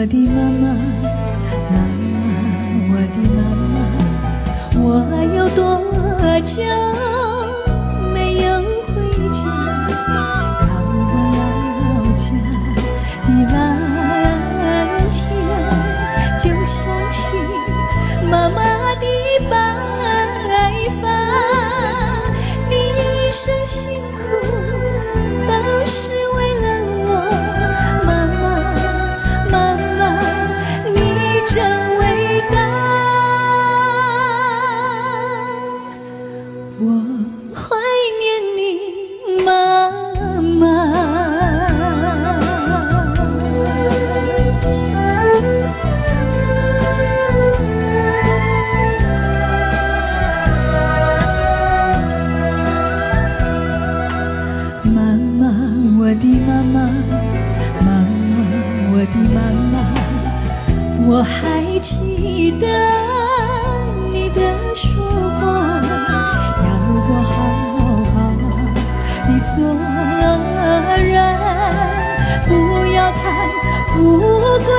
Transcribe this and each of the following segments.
我的妈妈，妈妈，我的妈妈，我有多久？我还记得你的说话，要我好好的做人，不要太无贵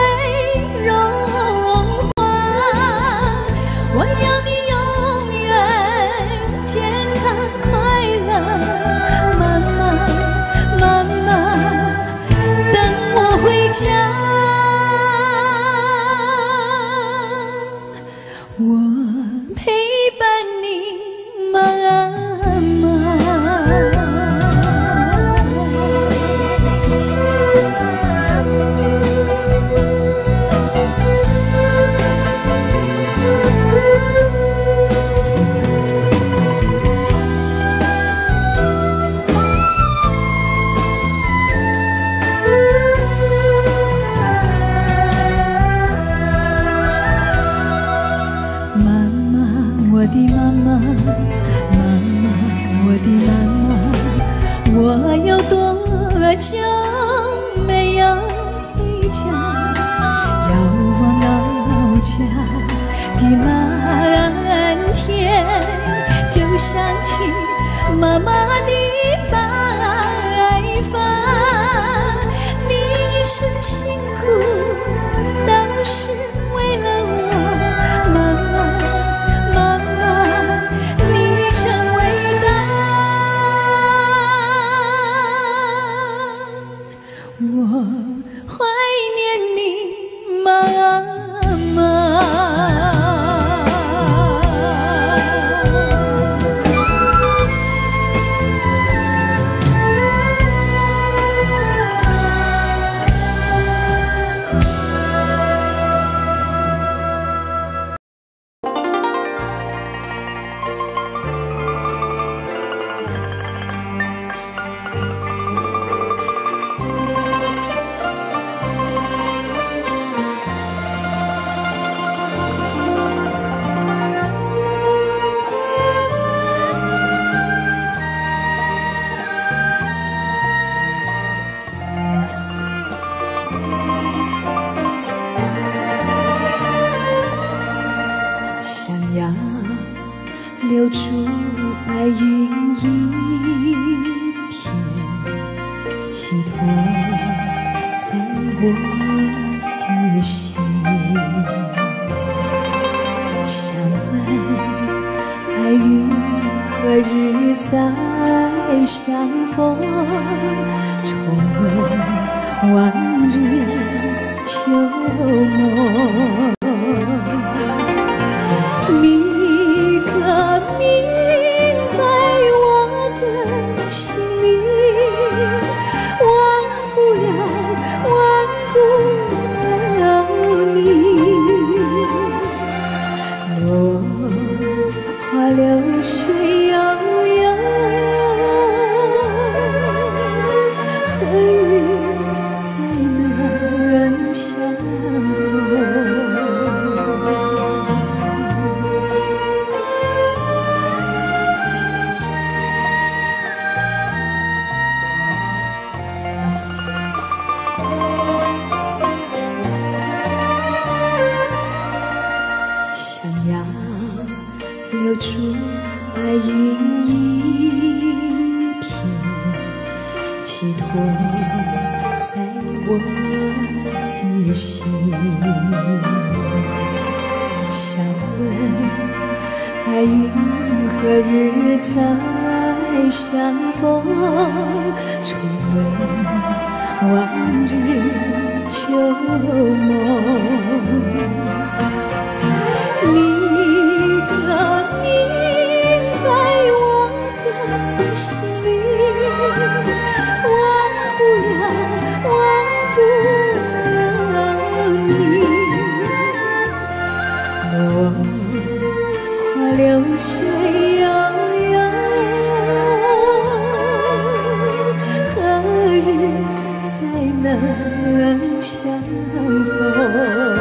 的妈妈，妈妈，我的妈妈，我有多久没有回家？遥望老家的蓝天，就想起妈妈的白发，你一生辛苦都是留住白云一片，寄托在我的心。想问白云何日再相逢？重温往日旧梦。云何日再相逢？重温往日旧梦。你可名在我的心里。流水悠悠，何日才能相逢？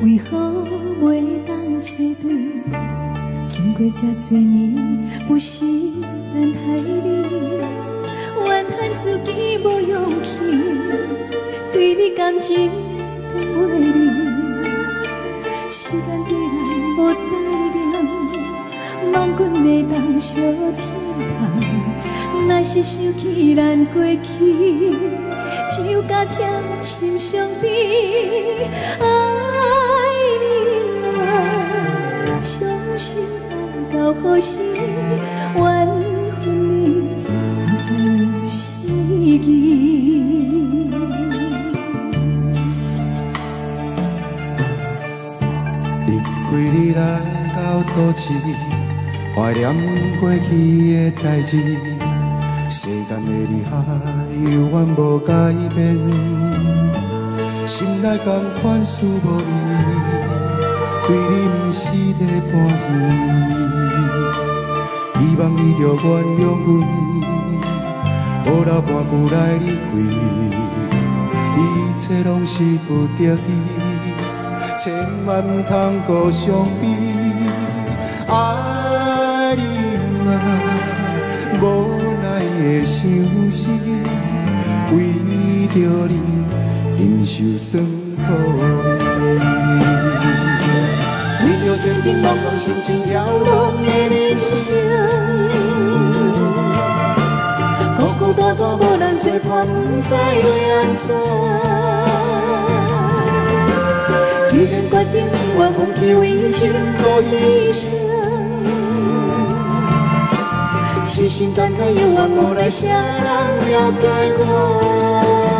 为何袂当做对？经过这多年不是等待你，怨叹自己无勇气，对你感情等袂离。时间对咱无待念，望阮会当相天堂。若是想起咱过去，就甲甜心相比，爱你啊，相信。到何时，缘分你再有希冀。离开你来到都市，怀念过去的代志。世间的厉害，永远无改变，心内共款思无依，对你不是在半戏。希望你着原谅阮，无留半句来理会，一切拢是不得已，千万唔通搁伤悲。爱你啊，的相思，为着你，忍受酸苦。前程茫茫，心情飘荡的人生，孤孤单单无人作伴，不知要安怎。既然决定，我放弃为情过一生，痴心等待，犹原无来，谁人了解我？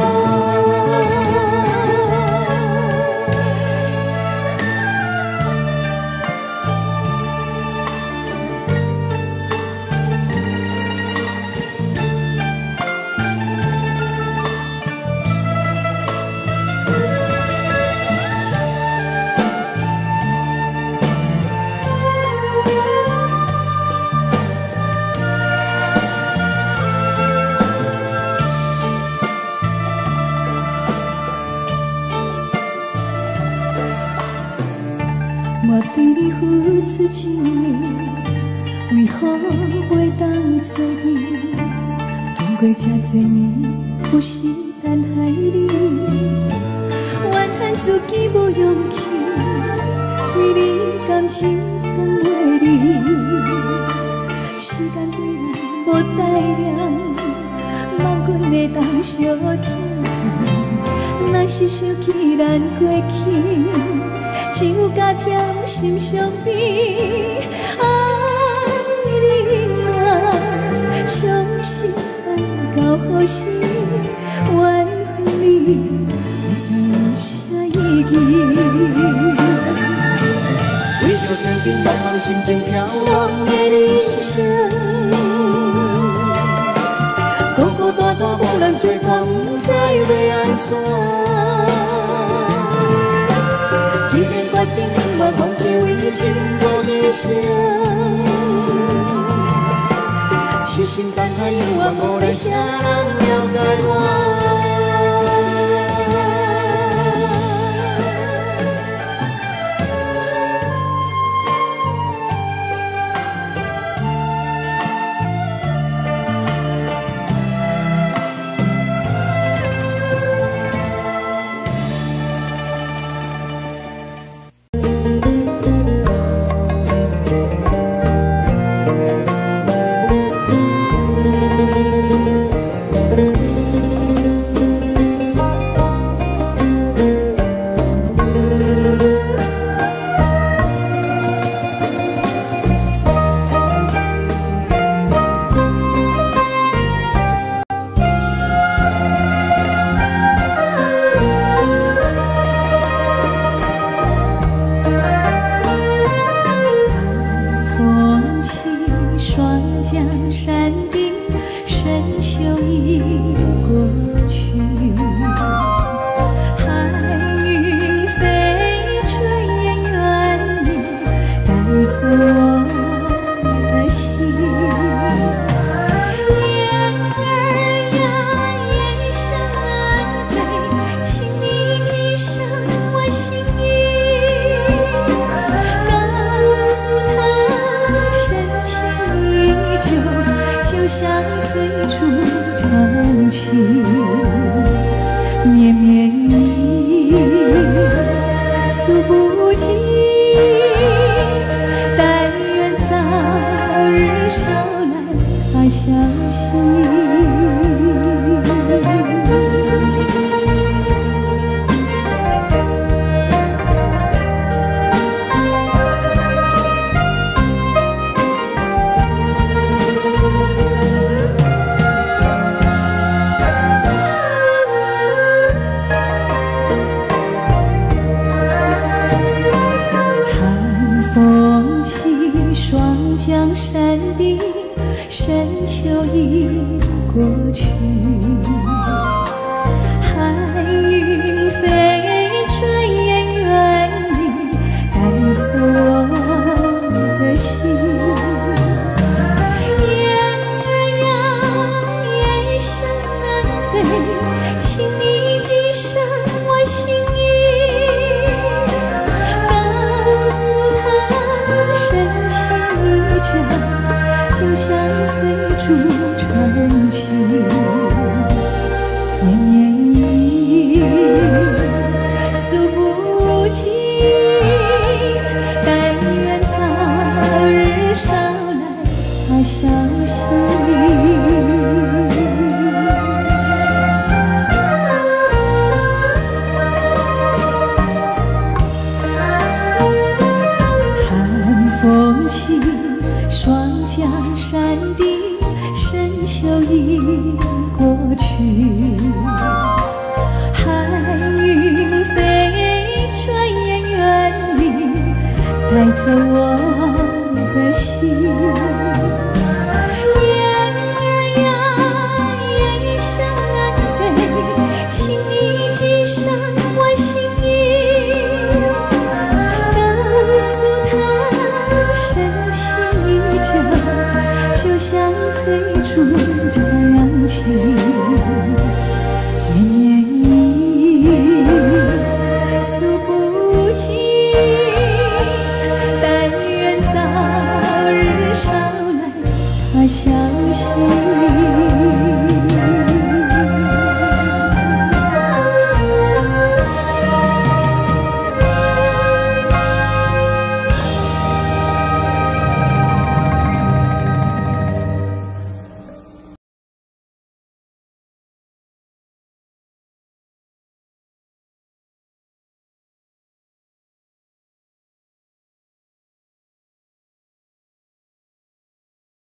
如此情意，为何袂当做你？经过这多年，有时等待你，怨叹自己无勇气，为你感情等袂离。时间对咱无待念，望阮会当相听。若是想起咱过去。只有加添心伤悲，爱你啊，相信爱到何时，挽回你再有啥意义？为着坚定万方心情跳动的人生，孤孤单单无人作伴，不知要安怎。弃为情多牺牲，痴心等待永远无来，谁人了解我？江山顶，深秋意。消息寒风起霜降山顶深秋已过去寒云飞转眼远离带走我相信。